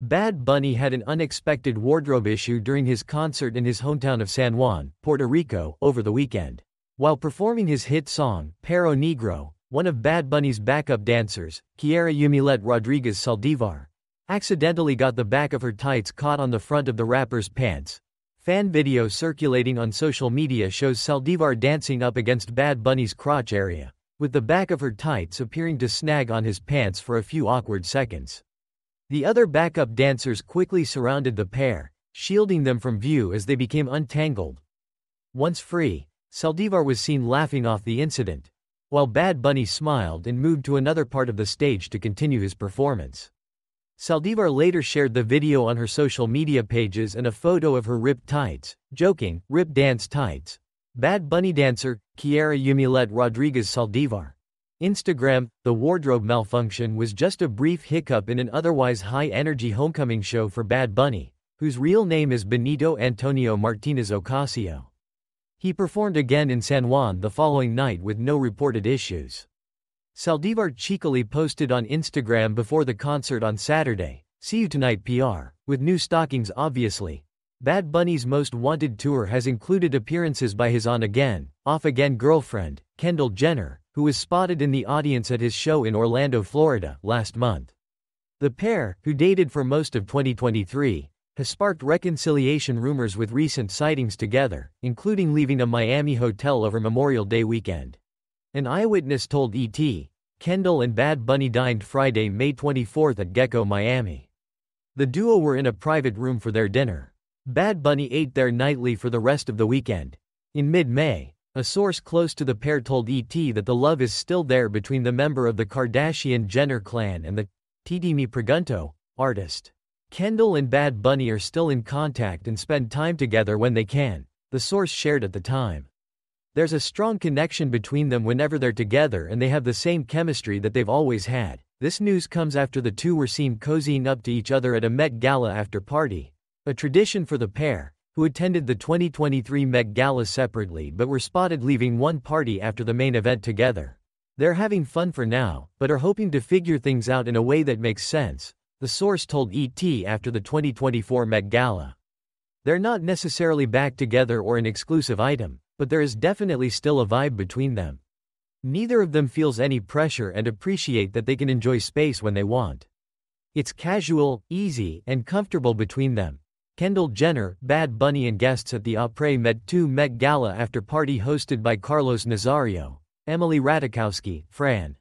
Bad Bunny had an unexpected wardrobe issue during his concert in his hometown of San Juan, Puerto Rico, over the weekend. While performing his hit song, Perro Negro, one of Bad Bunny's backup dancers, Kiara Yumilet Rodriguez Saldivar, accidentally got the back of her tights caught on the front of the rapper's pants. Fan video circulating on social media shows Saldivar dancing up against Bad Bunny's crotch area, with the back of her tights appearing to snag on his pants for a few awkward seconds. The other backup dancers quickly surrounded the pair, shielding them from view as they became untangled. Once free, Saldivar was seen laughing off the incident, while Bad Bunny smiled and moved to another part of the stage to continue his performance. Saldivar later shared the video on her social media pages and a photo of her ripped tights, joking, rip dance tights. Bad Bunny dancer, Kiara Yumilet Rodriguez Saldivar. Instagram, the wardrobe malfunction was just a brief hiccup in an otherwise high-energy homecoming show for Bad Bunny, whose real name is Benito Antonio Martinez Ocasio. He performed again in San Juan the following night with no reported issues. Saldivar cheekily posted on Instagram before the concert on Saturday, See you tonight PR, with new stockings obviously. Bad Bunny's Most Wanted tour has included appearances by his on-again, off-again girlfriend, Kendall Jenner, who was spotted in the audience at his show in Orlando, Florida, last month. The pair, who dated for most of 2023, has sparked reconciliation rumors with recent sightings together, including leaving a Miami hotel over Memorial Day weekend. An eyewitness told ET, Kendall and Bad Bunny dined Friday, May 24 at Gekkō, Miami. The duo were in a private room for their dinner. Bad Bunny ate there nightly for the rest of the weekend. In mid-May, a source close to the pair told ET that the love is still there between the member of the Kardashian-Jenner clan and the Titi Pregunto artist. Kendall and Bad Bunny are still in contact and spend time together when they can, the source shared at the time. There's a strong connection between them whenever they're together and they have the same chemistry that they've always had. This news comes after the two were seen cozying up to each other at a Met Gala after party, a tradition for the pair, who attended the 2023 Met Gala separately but were spotted leaving one party after the main event together. They're having fun for now, but are hoping to figure things out in a way that makes sense, the source told ET after the 2024 Met Gala. They're not necessarily back together or an exclusive item, but there is definitely still a vibe between them. Neither of them feels any pressure and appreciate that they can enjoy space when they want. It's casual, easy, and comfortable between them, Kendall Jenner, Bad Bunny and guests at the Après Met 2 Met Gala after party hosted by Carlos Nazario, Emily Ratajkowski, Fran.